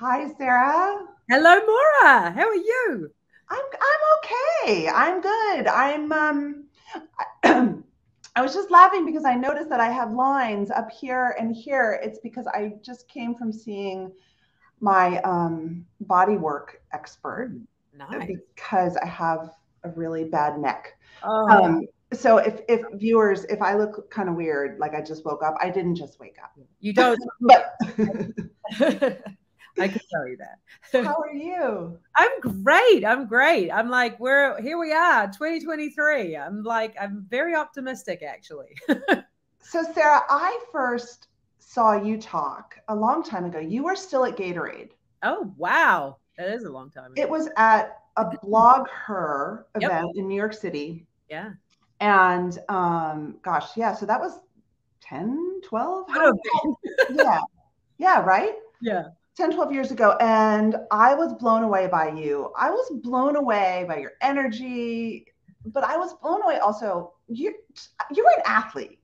Hi, Sarah. Hello, Morra. How are you? I'm I'm okay. I'm good. I'm um I was just laughing because I noticed that I have lines up here and here. It's because I just came from seeing my um body work expert. Nice. Because I have a really bad neck. Oh. Um, so if if viewers, if I look kind of weird, like I just woke up, I didn't just wake up. You don't. but I can tell you that. How are you? I'm great. I'm great. I'm like, we're here we are, 2023. I'm like, I'm very optimistic actually. so Sarah, I first saw you talk a long time ago. You were still at Gatorade. Oh wow. That is a long time ago. It was at a BlogHer event in New York City. yeah. And um, gosh, yeah, so that was 10, 12? Could have been. yeah. Yeah, right? Yeah. 10, 12 years ago. And I was blown away by you. I was blown away by your energy, but I was blown away also. You you were an athlete.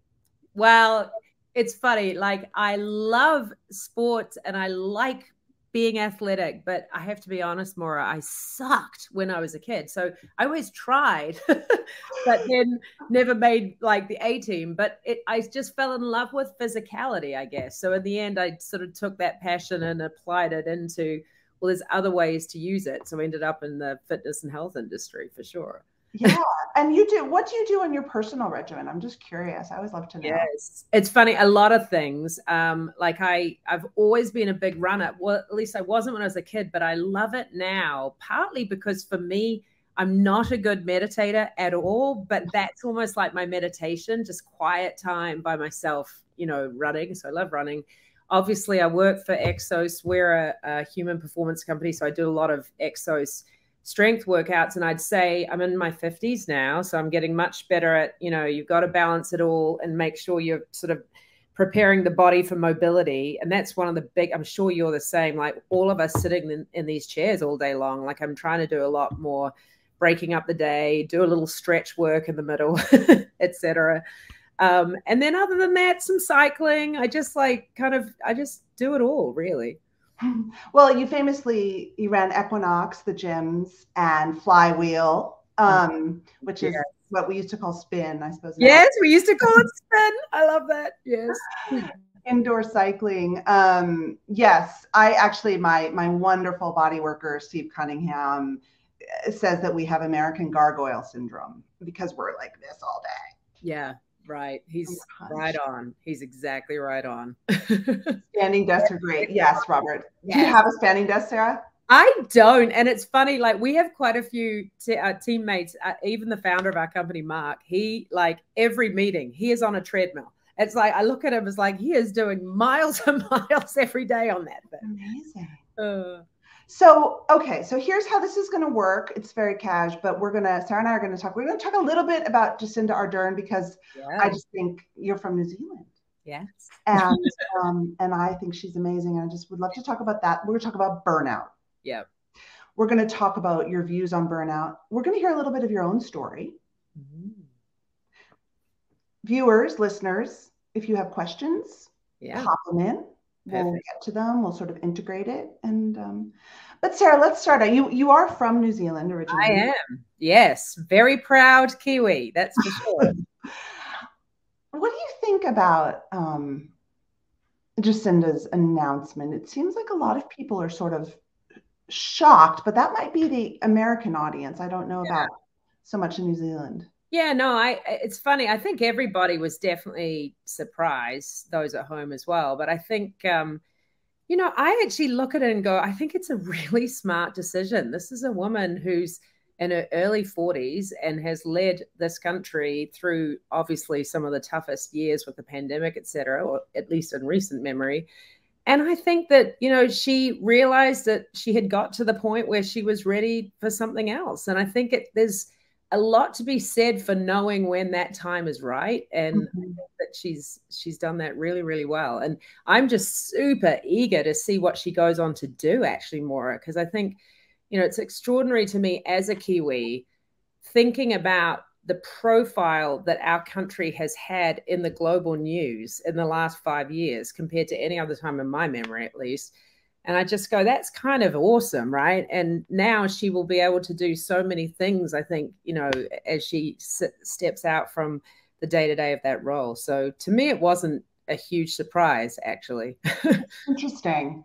Well, it's funny. Like I love sports and I like being athletic, but I have to be honest, Morra, I sucked when I was a kid. So I always tried, but then never made like the A team. But it, I just fell in love with physicality, I guess. So in the end, I sort of took that passion and applied it into, well, there's other ways to use it. So I ended up in the fitness and health industry for sure. Yeah. and you do what do you do in your personal regimen? I'm just curious. I always love to know. Yes, it's funny. A lot of things. Um, like I, I've always been a big runner. Well, at least I wasn't when I was a kid, but I love it now. Partly because for me, I'm not a good meditator at all, but that's almost like my meditation, just quiet time by myself. You know, running. So I love running. Obviously, I work for Exos. We're a, a human performance company, so I do a lot of Exos strength workouts and i'd say i'm in my 50s now so i'm getting much better at you know you've got to balance it all and make sure you're sort of preparing the body for mobility and that's one of the big i'm sure you're the same like all of us sitting in, in these chairs all day long like i'm trying to do a lot more breaking up the day do a little stretch work in the middle etc um, and then other than that some cycling i just like kind of i just do it all really Well, you famously you ran Equinox, the gyms, and Flywheel, um, which is Yes. what we used to call spin, I suppose. yes we used to call it spin i love that yes Indoor cycling. Um, yes, I actually my my wonderful body worker Steve Cunningham says that we have American gargoyle syndrome because we're like this all day. Yeah, right. He's Gosh. right on. He's exactly right on. Standing desks are great. Yes, Robert. Do you have a standing desk, Sarah? I don't, and it's funny. Like we have quite a few t- uh, teammates. Uh, even the founder of our company, Mark, he like every meeting he is on a treadmill. It's like I look at him as like he is doing miles and miles every day on that thing. Amazing. Uh, So, okay, so here's how this is going to work. It's very cash, but we're going to, Sarah and I are going to talk. We're going to talk a little bit about Jacinda Ardern because yeah. I just think you're from New Zealand. yes. And um, and I think she's amazing. And I just would love to talk about that. We're going to talk about burnout. Yeah. We're going to talk about your views on burnout. We're going to hear a little bit of your own story. Mhm. Viewers, listeners, if you have questions, Yeah. pop them in. We'll get to them. We'll sort of integrate it. And um, but Sarah, let's start out. You you are from New Zealand originally. I am. Yes, very proud Kiwi. That's for sure. What do you think about um, Jacinda's announcement? It seems like a lot of people are sort of shocked, but that might be the American audience. I don't know Yeah. about so much in New Zealand. Yeah, no, I it's funny. I think everybody was definitely surprised, those at home as well. But I think um, you know, I actually look at it and go, I think it's a really smart decision. This is a woman who's in her early 40s and has led this country through obviously some of the toughest years with the pandemic, et cetera, or at least in recent memory. And I think that, you know, she realized that she had got to the point where she was ready for something else. And I think it, there's a lot to be said for knowing when that time is right and Mhm. that she's she's done that really really well and i'm just super eager to see what she goes on to do actually Morra because i think you know it's extraordinary to me as a kiwi thinking about the profile that our country has had in the global news in the last 5 years compared to any other time in my memory at least And I just go, that's kind of awesome, right? And now she will be able to do so many things, I think, you know, as she steps out from the day to day of that role. So to me, it wasn't a huge surprise, actually. Interesting.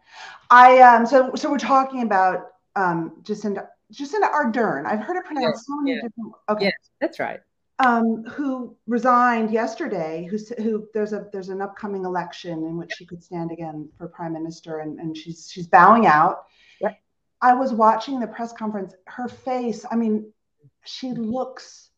I um so so we're talking about um Jacinda Jacinda Ardern. I've heard it pronounced yeah, so many yeah. different. Okay, yeah, that's right. Um, who resigned yesterday? Who who? There's a there's an upcoming election in which she could stand again for prime minister, and and she's she's bowing out. Yeah. I was watching the press conference. Her face. I mean, she looks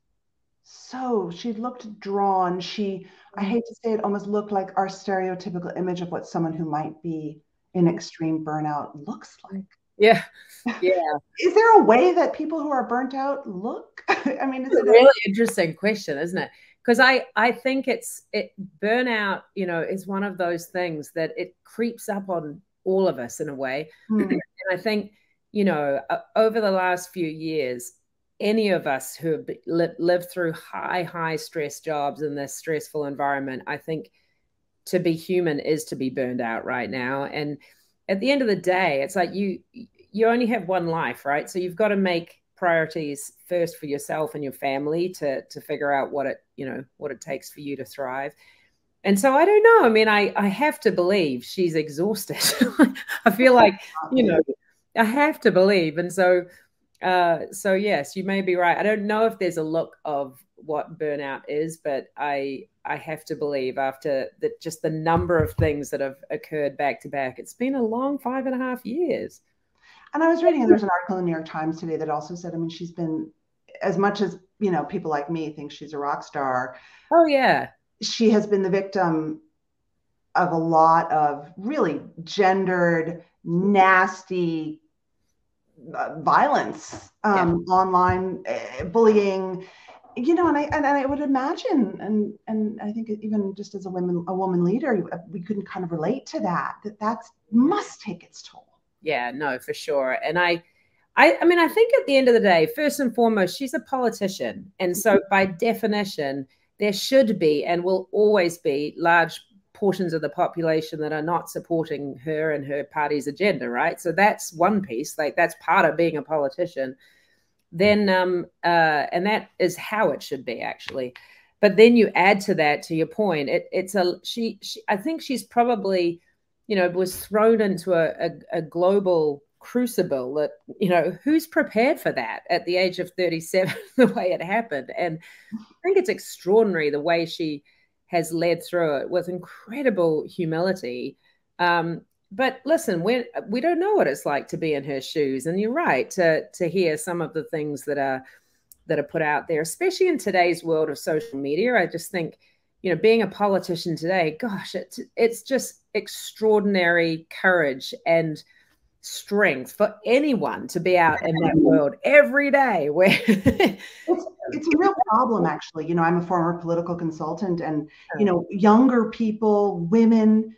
so. She looked drawn. She. I hate to say it, almost looked like our stereotypical image of what someone who might be in extreme burnout looks like. Yeah. Yeah. is there a way that people who are burnt out look? I mean, it's a really a- interesting question, isn't it? Because I, I think it's it burnout, you know, is one of those things that it creeps up on all of us in a way. Mm. and I think, you know, uh, over the last few years, any of us who have li- lived through high, high stress jobs in this stressful environment, I think to be human is to be burned out right now. And at the end of the day, it's like you you only have one life, right? So you've got to make priorities first for yourself and your family to to figure out what it you know what it takes for you to thrive. And so I don't know. I mean, I I have to believe she's exhausted. I feel like you know I have to believe, and so uh, so yes, you may be right. I don't know if there's a look of what burnout is, but I I have to believe after that just the number of things that have occurred back to back. It's been a long five and a half years. And I was reading, there's an article in the New York Times today that also said, I mean, she's been as much as you know, people like me think she's a rock star. Oh yeah. She has been the victim of a lot of really gendered, nasty uh, violence, um, yeah. online uh, bullying, you know, and I and, I would imagine, and and I think even just as a woman a woman leader, we couldn't kind of relate to that. That that's must take its toll. Yeah, no, for sure. And I, I, I mean, I think at the end of the day, first and foremost, she's a politician, and so mm-hmm. by definition, there should be and will always be large portions of the population that are not supporting her and her party's agenda, right? So that's one piece. Like that's part of being a politician then um, uh, and that is how it should be actually. But then you add to that, to your point, it, it's a she, she. I think she's probably, you know, was thrown into a, a, a global crucible that you know who's prepared for that at the age of 37 the way it happened and i think it's extraordinary the way she has led through it with incredible humility um, but listen, we we don't know what it's like to be in her shoes, and you're right to to hear some of the things that are that are put out there, especially in today's world of social media. I just think, you know, being a politician today, gosh, it's it's just extraordinary courage and strength for anyone to be out in that world every day where it's, it's a real problem actually. You know i'm a former political consultant and you know younger people women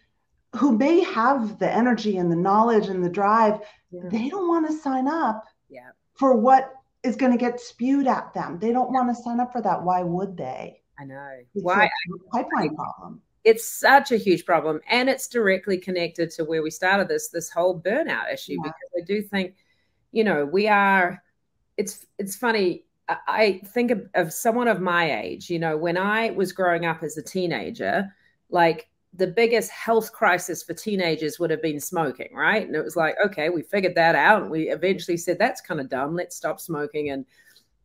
who may have the energy and the knowledge and the drive, yeah. they don't want to sign up yeah. for what is going to get spewed at them. They don't want to sign up for that. Why would they? I know. It's Why? Pipeline problem. It's such a huge problem, and it's directly connected to where we started this this whole burnout issue. Yeah. Because I do think, you know, we are. It's it's funny. I think of, of someone of my age. You know, when I was growing up as a teenager, like the biggest health crisis for teenagers would have been smoking, right? And it was like, okay, we figured that out. We eventually said that's kind of dumb. Let's stop smoking, and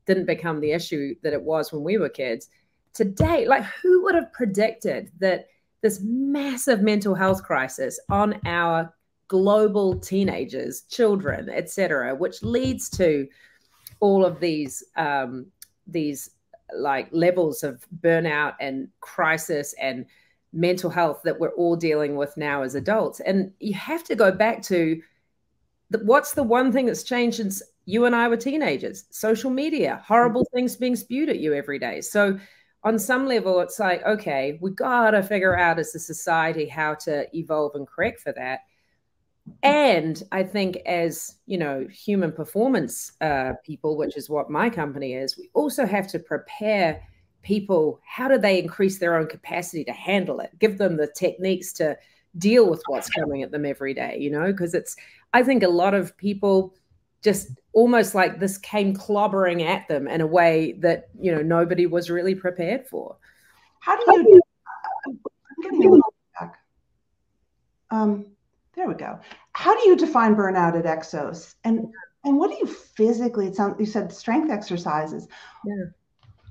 didn't become the issue that it was when we were kids. Today, like, who would have predicted that this massive mental health crisis on our global teenagers, children, etc., which leads to all of these um, these like levels of burnout and crisis and mental health that we're all dealing with now as adults. And you have to go back to the, what's the one thing that's changed since you and I were teenagers? Social media, horrible mm-hmm. things being spewed at you every day. So, on some level, it's like, okay, we got to figure out as a society how to evolve and correct for that. And I think, as you know, human performance uh, people, which is what my company is, we also have to prepare people how do they increase their own capacity to handle it give them the techniques to deal with what's coming at them every day, you know, because it's, I think a lot of people just almost like this came clobbering at them in a way that, you know, nobody was really prepared for. How do you, I'm getting a little back. Um, there we go. How do you define burnout at Exos? And and what do you physically? It sounds you said strength exercises. Yeah.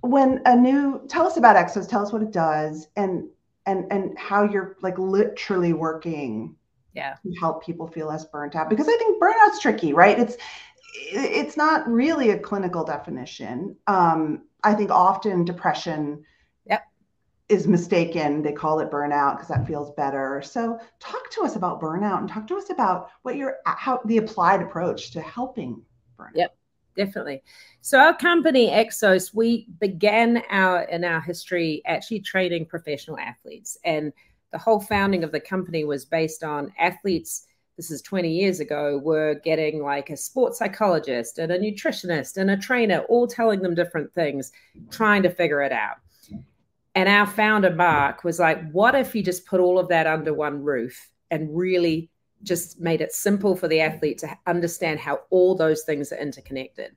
When a new tell us about Exos, tell us what it does and and and how you're like literally working yeah to help people feel less burnt out because I think burnout's tricky, right? It's it's not really a clinical definition. Um, I think often depression yep. is mistaken. They call it burnout because that feels better. So talk to us about burnout and talk to us about what your how the applied approach to helping burnout. Yep, definitely. So our company Exos, we began our in our history actually training professional athletes. And the whole founding of the company was based on athletes this is 20 years ago, were getting like a sports psychologist and a nutritionist and a trainer, all telling them different things, trying to figure it out. And our founder, Mark, was like, what if you just put all of that under one roof and really just made it simple for the athlete to understand how all those things are interconnected?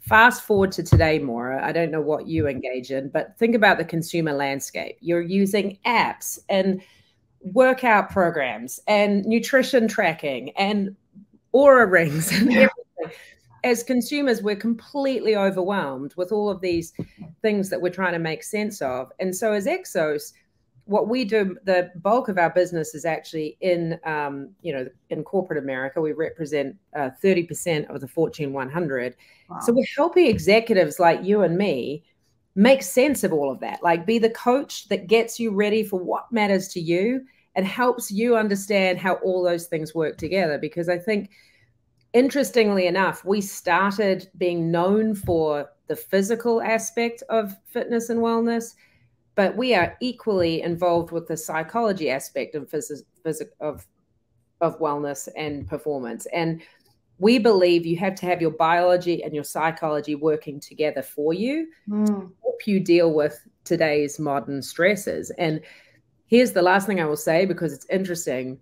Fast forward to today, Morra. I don't know what you engage in, but think about the consumer landscape. You're using apps and workout programs and nutrition tracking and Oura rings and everything as consumers, we're completely overwhelmed with all of these things that we're trying to make sense of. And so, as Exos, what we do, the bulk of our business is actually in, um, you know, in corporate America. We represent uh, 30% of the Fortune 100. Wow. So we're helping executives like you and me make sense of all of that. Like, be the coach that gets you ready for what matters to you and helps you understand how all those things work together. Because I think interestingly enough, we started being known for the physical aspect of fitness and wellness, but we are equally involved with the psychology aspect of phys- phys- of of wellness and performance. And we believe you have to have your biology and your psychology working together for you mm. help you deal with today's modern stresses. And here's the last thing I will say because it's interesting.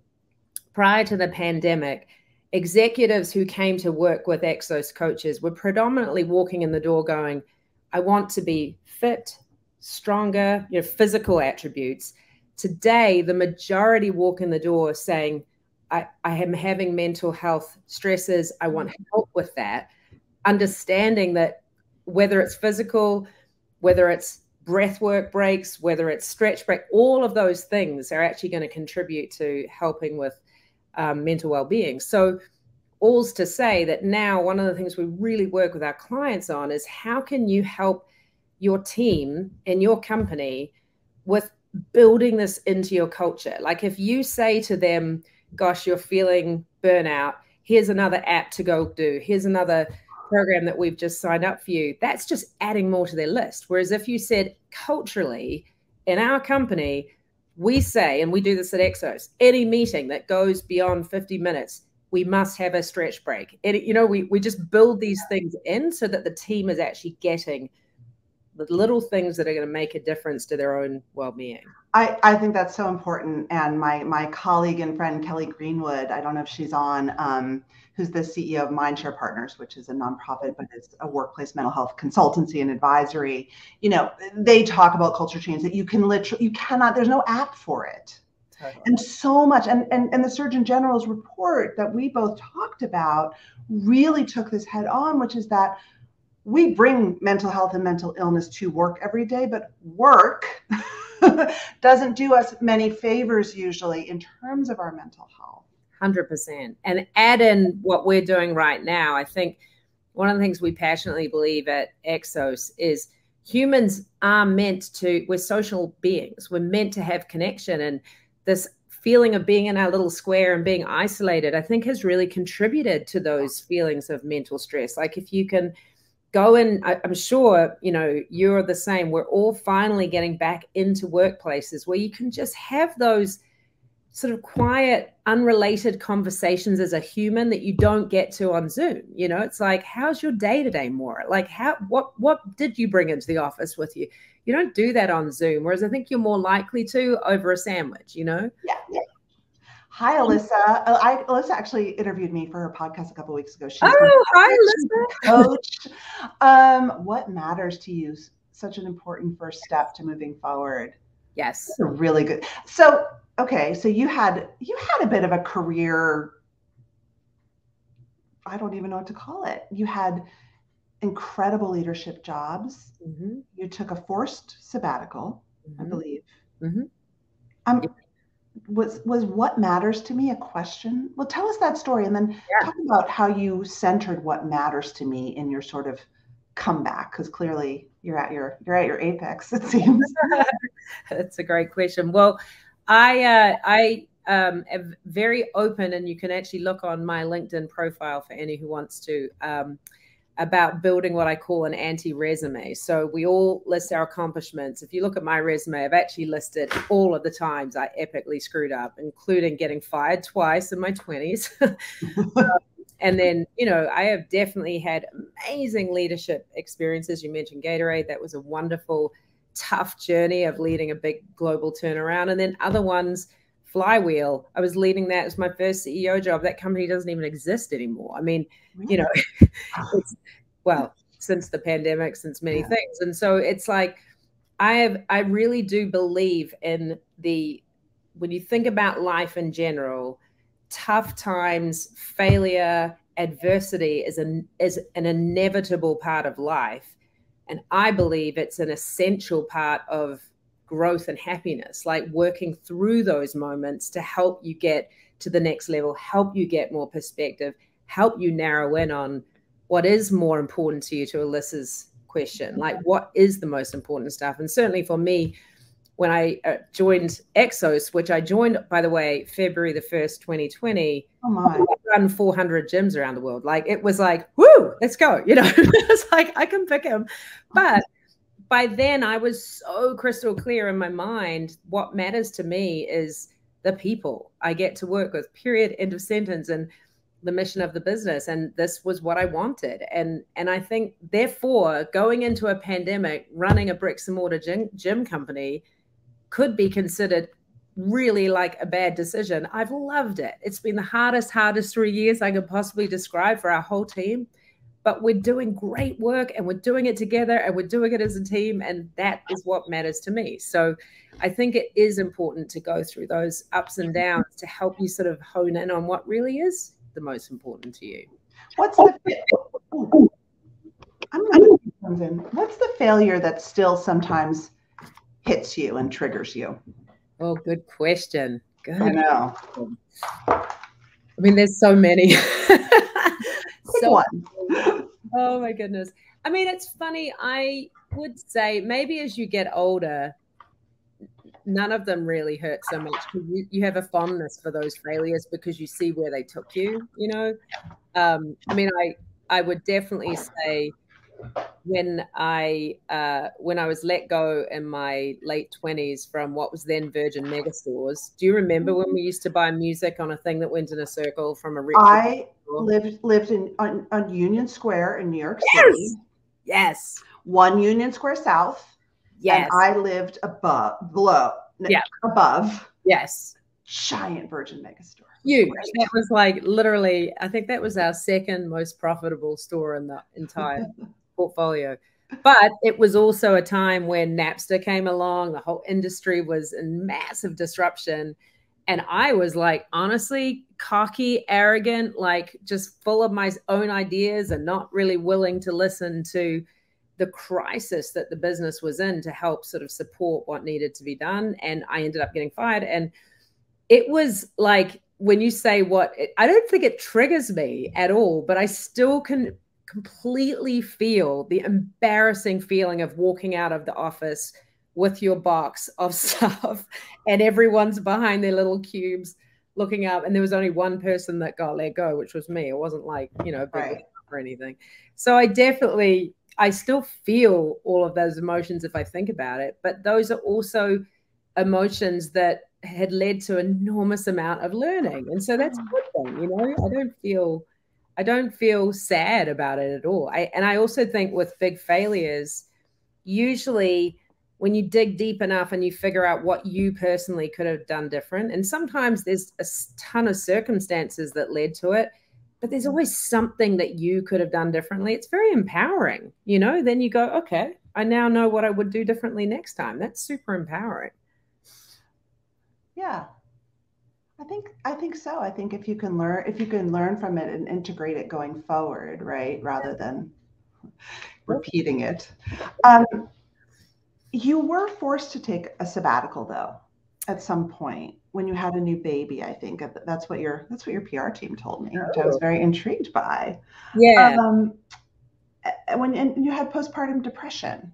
Prior to the pandemic, executives who came to work with Exos coaches were predominantly walking in the door going, I want to be fit, stronger, you know, physical attributes. Today, the majority walk in the door saying, I, I am having mental health stresses. I want help with that. Understanding that whether it's physical, whether it's breath work breaks, whether it's stretch break, all of those things are actually going to contribute to helping with um, mental well-being. So all's to say that now one of the things we really work with our clients on is how can you help your team and your company with building this into your culture. Like if you say to them gosh you're feeling burnout. Here's another app to go do. Here's another program that we've just signed up for you that's just adding more to their list. Whereas if you said culturally in our company we say, and we do this at Exos, any meeting that goes beyond 50 minutes, we must have a stretch break. It, you know, we, we just build these things in so that the team is actually getting the little things that are going to make a difference to their own well-being. I, I think that's so important. And my my colleague and friend Kelly Greenwood, I don't know if she's on, um, who's the CEO of Mindshare Partners, which is a nonprofit, but it's a workplace mental health consultancy and advisory. You know, they talk about culture change that you can literally, you cannot, there's no app for it. Totally. And so much, and, and and the Surgeon General's report that we both talked about really took this head on, which is that we bring mental health and mental illness to work every day, but work doesn't do us many favors usually in terms of our mental health. 100%. And add in what we're doing right now. I think one of the things we passionately believe at Exos is humans are meant to, we're social beings. We're meant to have connection. And this feeling of being in our little square and being isolated, I think has really contributed to those feelings of mental stress. Like if you can go and I, I'm sure, you know, you're the same. We're all finally getting back into workplaces where you can just have those sort of quiet, unrelated conversations as a human that you don't get to on Zoom. You know, it's like, how's your day today, Morra? Like, how what what did you bring into the office with you? You don't do that on Zoom, whereas I think you're more likely to over a sandwich. You know? Yeah. Hi, Alyssa. Uh, I, Alyssa actually interviewed me for her podcast a couple weeks ago. She's oh, hi, Alyssa. Coach. Um, what matters to you? Such an important first step to moving forward. Yes. Really good. So, okay, so you had you had a bit of a career. I don't even know what to call it. You had incredible leadership jobs. Mm-hmm. You took a forced sabbatical, mm-hmm. I believe. Mm-hmm. Um, was was what matters to me a question? Well, tell us that story, and then yeah. talk about how you centered what matters to me in your sort of comeback, because clearly you're at your you're at your apex. It seems. That's a great question. Well, I uh, I um, am very open, and you can actually look on my LinkedIn profile for any who wants to. Um, about building what I call an anti resume. So we all list our accomplishments. If you look at my resume, I've actually listed all of the times I epically screwed up, including getting fired twice in my 20s. um, and then, you know, I have definitely had amazing leadership experiences. You mentioned Gatorade, that was a wonderful, tough journey of leading a big global turnaround. And then other ones, Flywheel. I was leading that as my first CEO job. That company doesn't even exist anymore. I mean, really? you know, well, since the pandemic, since many yeah. things. And so it's like, I have, I really do believe in the, when you think about life in general, tough times, failure, adversity is an, is an inevitable part of life. And I believe it's an essential part of growth and happiness, like working through those moments to help you get to the next level, help you get more perspective, help you narrow in on what is more important to you, to Alyssa's question, like what is the most important stuff. And certainly for me, when I uh, joined Exos, which I joined, by the way, February the 1st, 2020, oh my. I run 400 gyms around the world. Like it was like, woo, let's go. You know, it's like I can pick them. But by then I was so crystal clear in my mind. What matters to me is the people I get to work with, period, end of sentence. And the mission of the business and this was what i wanted and and i think therefore going into a pandemic running a bricks and mortar gym, gym company could be considered really like a bad decision i've loved it it's been the hardest hardest three years i could possibly describe for our whole team but we're doing great work and we're doing it together and we're doing it as a team and that is what matters to me. So i think it is important to go through those ups and downs to help you sort of hone in on what really is the most important to you. What's the I'm in. what's the failure that still sometimes hits you and triggers you? Oh good question. Good. I know. I mean there's so many. So one oh my goodness. I mean, it's funny. I would say maybe as you get older, none of them really hurt so much you, you have a fondness for those failures because you see where they took you, you know? Um, I mean, I, I would definitely say when I uh, when I was let go in my late twenties from what was then Virgin Megastores. Do you remember when we used to buy music on a thing that went in a circle from a a? I lived lived in on, on, Union Square in New York yes! City. Yes. One Union Square South. Yes. I lived above, below, yeah. above. Yes. Giant Virgin Megastore. Huge. That was like literally. I think that was our second most profitable store in the entire portfolio. But it was also a time when Napster came along. The whole industry was in massive disruption and I was like, honestly, cocky, arrogant, like just full of my own ideas and not really willing to listen to the crisis that the business was in to help sort of support what needed to be done. And I ended up getting fired. And it was like, when you say what, it, I don't think it triggers me at all, but I still can completely feel the embarrassing feeling of walking out of the office with your box of stuff and everyone's behind their little cubes looking up and there was only one person that got let go which was me. It wasn't like you know right. or anything. So i definitely i still feel all of those emotions if i think about it but those are also emotions that had led to enormous amount of learning. And so that's ah. a good thing you know? I don't feel i don't feel sad about it at all I, and i also think with big failures usually when you dig deep enough and you figure out what you personally could have done different, and sometimes there's a ton of circumstances that led to it, but there's always something that you could have done differently. It's very empowering, you know. Then you go, okay, I now know what I would do differently next time. That's super empowering. Yeah. I think I think so. I think if you can learn if you can learn from it and integrate it going forward, right, rather than repeating it. Um, you were forced to take a sabbatical though at some point when you had a new baby i think that's what your that's what your pr team told me which i was oh. very intrigued by yeah um, when and you had postpartum depression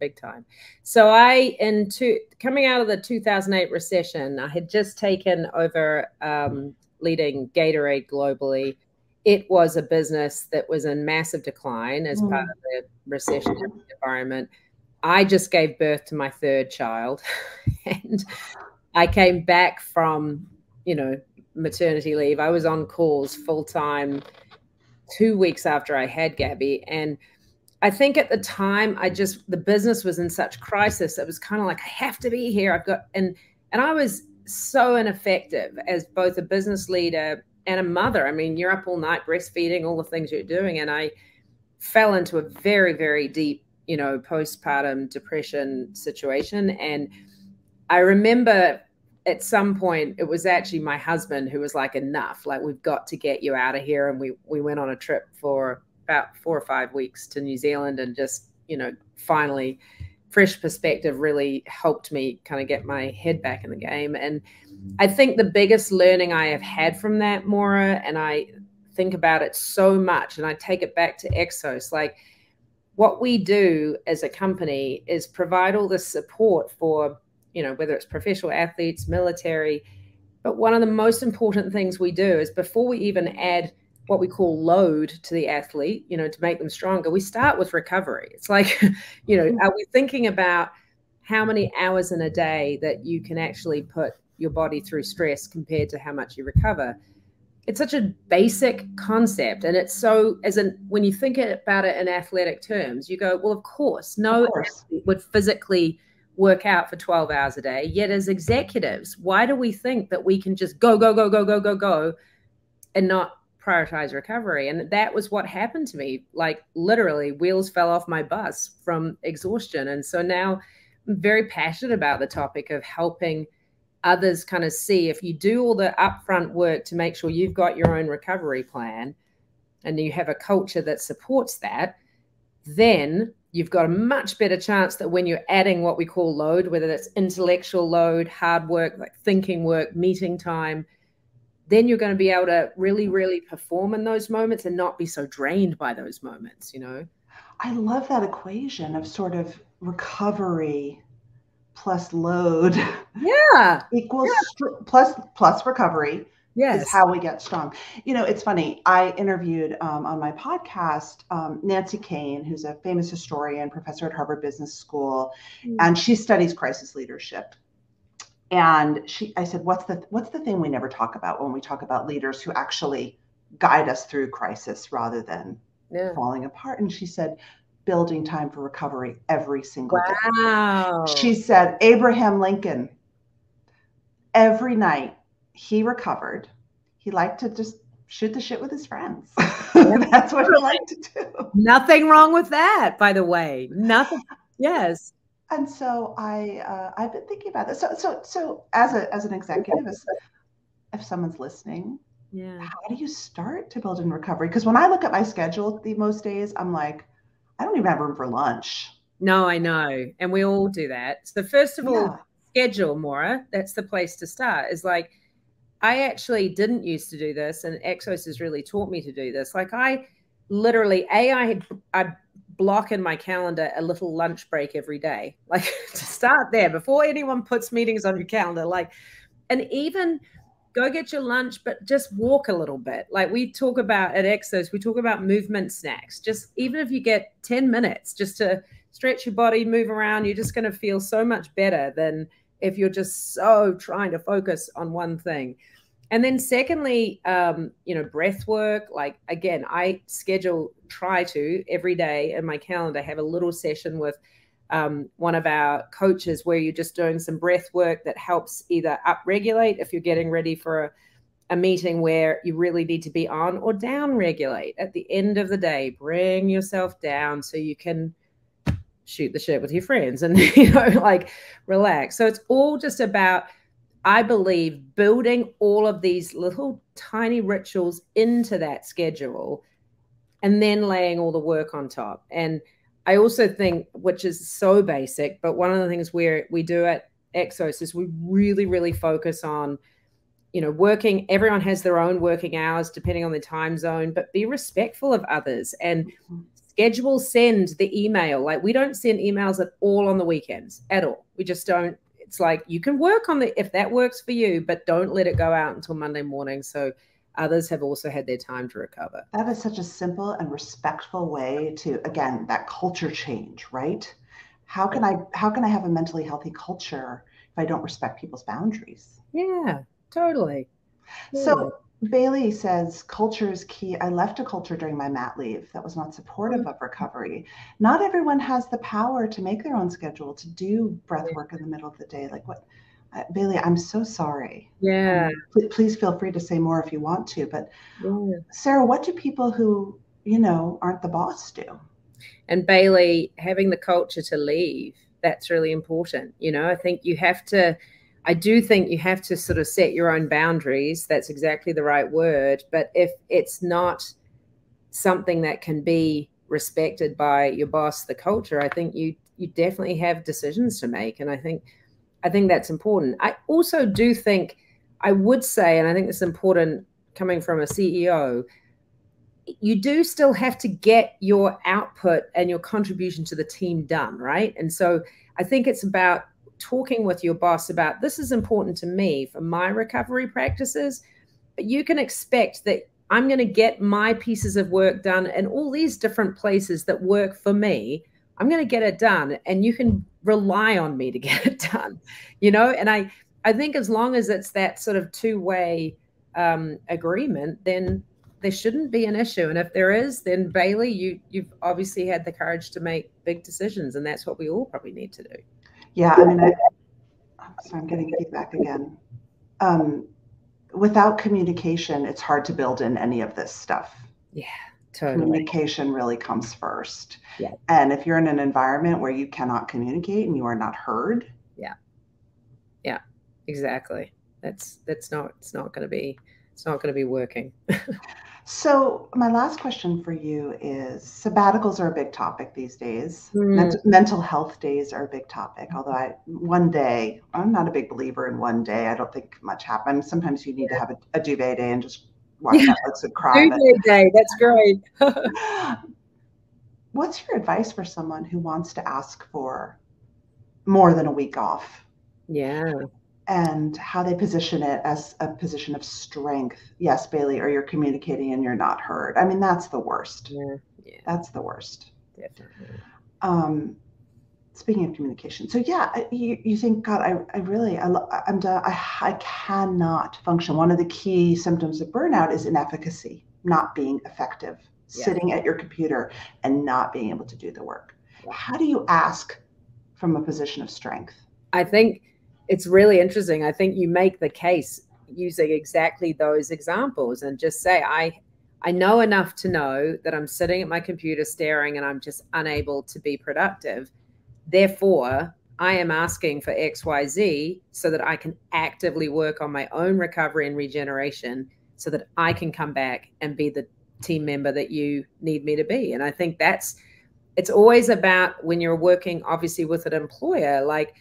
big time so i in two, coming out of the 2008 recession i had just taken over um, leading gatorade globally it was a business that was in massive decline as mm. part of the recession environment I just gave birth to my third child and I came back from, you know, maternity leave. I was on calls full time two weeks after I had Gabby. And I think at the time I just the business was in such crisis. It was kind of like I have to be here. I've got and and I was so ineffective as both a business leader and a mother. I mean, you're up all night breastfeeding, all the things you're doing. And I fell into a very, very deep you know, postpartum depression situation. And I remember at some point it was actually my husband who was like, enough, like we've got to get you out of here. And we we went on a trip for about four or five weeks to New Zealand and just, you know, finally fresh perspective really helped me kind of get my head back in the game. And I think the biggest learning I have had from that, Morra, and I think about it so much and I take it back to Exos, like what we do as a company is provide all this support for, you know, whether it's professional athletes, military. But one of the most important things we do is before we even add what we call load to the athlete, you know, to make them stronger, we start with recovery. It's like, you know, mm-hmm. are we thinking about how many hours in a day that you can actually put your body through stress compared to how much you recover? it's such a basic concept and it's so as in when you think about it in athletic terms you go well of course no of course. would physically work out for 12 hours a day yet as executives why do we think that we can just go go go go go go go and not prioritize recovery. And that was what happened to me. Like literally wheels fell off my bus from exhaustion. And so now i'm very passionate about the topic of helping others kind of see if you do all the upfront work to make sure you've got your own recovery plan and you have a culture that supports that, then you've got a much better chance that when you're adding what we call load, whether that's intellectual load, hard work, like thinking work, meeting time, then you're going to be able to really, really perform in those moments and not be so drained by those moments, you know? I love that equation of sort of recovery plus load yeah equals yeah. plus plus recovery yes. is how we get strong you know it's funny i interviewed um, on my podcast um, nancy Koehn, who's a famous historian professor at harvard business school mm-hmm. and she studies crisis leadership and she i said what's the what's the thing we never talk about when we talk about leaders who actually guide us through crisis rather than yeah. falling apart and she said building time for recovery every single wow. day. She said, Abraham Lincoln, every night he recovered. He liked to just shoot the shit with his friends. That's what he liked to do. Nothing wrong with that, by the way. Nothing. Yes. And so I, uh, I've been thinking about this. So, so, so as a as an executive, if someone's listening, yeah, how do you start to build in recovery? Because when I look at my schedule the most days, I'm like, I don't even have room for lunch. No, I know. And we all do that. So, first of all, schedule, Morra. That's the place to start. Is like, I actually didn't used to do this, and Exos has really taught me to do this. Like, I literally, A, I, I block in my calendar a little lunch break every day, like to start there before anyone puts meetings on your calendar. Like, and even go get your lunch, but just walk a little bit. Like we talk about at Exos, we talk about movement snacks. Just even if you get 10 minutes just to stretch your body, move around, you're just going to feel so much better than if you're just so trying to focus on one thing. And then secondly, um, you know, breath work. Like again, I schedule, try to every day in my calendar have a little session with um, one of our coaches where you're just doing some breath work that helps either upregulate if you're getting ready for a, a meeting where you really need to be on or down regulate at the end of the day bring yourself down so you can shoot the shit with your friends and you know like relax so it's all just about i believe building all of these little tiny rituals into that schedule and then laying all the work on top and I also think, which is so basic, but one of the things we we do at Exos is we really, really focus on, you know, working. Everyone has their own working hours depending on the time zone, but be respectful of others and mm-hmm. schedule send the email. Like we don't send emails at all on the weekends at all. We just don't. It's like you can work on the if that works for you, but don't let it go out until Monday morning. So others have also had their time to recover. That is such a simple and respectful way to again that culture change, right? How can I how can I have a mentally healthy culture if I don't respect people's boundaries? Yeah, totally. So Bailey says culture is key. I left a culture during my mat leave that was not supportive of recovery. Not everyone has the power to make their own schedule to do breath work in the middle of the day. Like what uh, Bailey, I'm so sorry. Yeah. Um, please, please, feel free to say more if you want to. But yeah. Sarah, what do people who, you know, aren't the boss do? And Bailey, having the culture to leave, that's really important. You know, I think you have to, I do think you have to sort of set your own boundaries. That's exactly the right word. But if it's not something that can be respected by your boss, the culture, I think you you definitely have decisions to make. And I think I think that's important. I also do think I would say, and I think it's important coming from a CEO, you do still have to get your output and your contribution to the team done, right? And so I think it's about talking with your boss about this is important to me for my recovery practices. But you can expect that I'm going to get my pieces of work done in all these different places that work for me. I'm going to get it done. And you can rely on me to get it done you know and i i think as long as it's that sort of two-way um, agreement then there shouldn't be an issue and if there is then bailey you you've obviously had the courage to make big decisions and that's what we all probably need to do yeah i mean I, so i'm getting feedback again um, without communication it's hard to build in any of this stuff yeah Totally. Communication really comes first. Yeah. And if you're in an environment where you cannot communicate and you are not heard. Yeah. Yeah. Exactly. That's that's not it's not going to be it's not going to be working. so my last question for you is sabbaticals are a big topic these days. Mm. Ment- mental health days are a big topic. Although I one day I'm not a big believer in one day. I don't think much happens. Sometimes you need to have a, a duvet day and just watch yeah. Netflix and cry. Duvet Day, that's great. What's your advice for someone who wants to ask for more than a week off? Yeah. And how they position it as a position of strength. Yes, Bailey, or you're communicating and you're not heard. I mean, that's the worst. Yeah. yeah. That's the worst. Definitely. Um, speaking of communication so yeah you, you think god i, I really I, i'm done I, I cannot function one of the key symptoms of burnout is inefficacy not being effective yeah. sitting at your computer and not being able to do the work yeah. how do you ask from a position of strength i think it's really interesting i think you make the case using exactly those examples and just say i I know enough to know that I'm sitting at my computer staring and I'm just unable to be productive. Therefore, I am asking for XYZ so that I can actively work on my own recovery and regeneration so that I can come back and be the team member that you need me to be. And I think that's it's always about when you're working obviously with an employer, like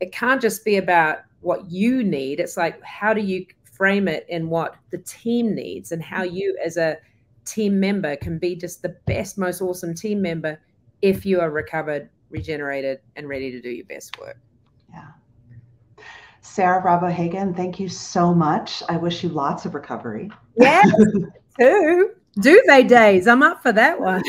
it can't just be about what you need. It's like how do you frame it in what the team needs and how you as a team member can be just the best, most awesome team member if you are recovered regenerated, and ready to do your best work. Yeah. Sarah Robb O'Hagan, thank you so much. I wish you lots of recovery. Yes, too. Duvet days. I'm up for that one.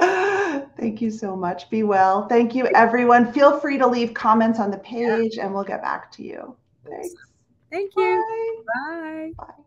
Thank you so much. Be well. Thank you, everyone. Feel free to leave comments on the page and we'll get back to you. Thanks. Thank you. Bye. Bye. Bye.